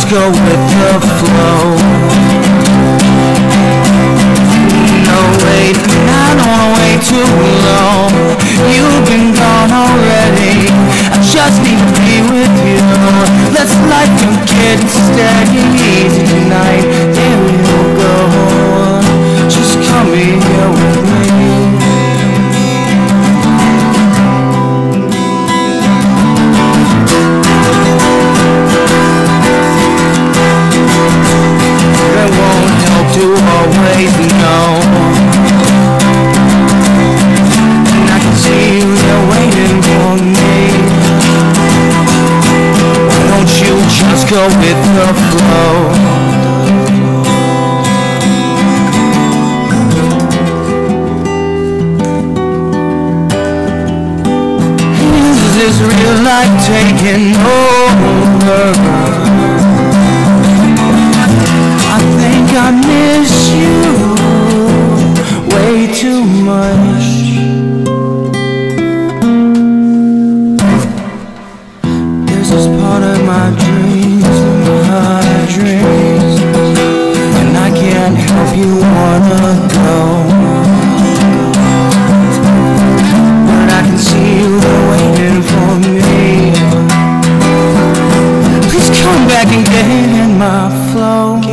just go with the flow. No wait, I don't wanna wait too long. You've been gone already. I just need to be with you. Let's light the kid stay go with the flow Is this real life taking over? I think I miss you way too much. This part of my dreams, wanna But I can see you waiting for me. Please come back and get in my flow.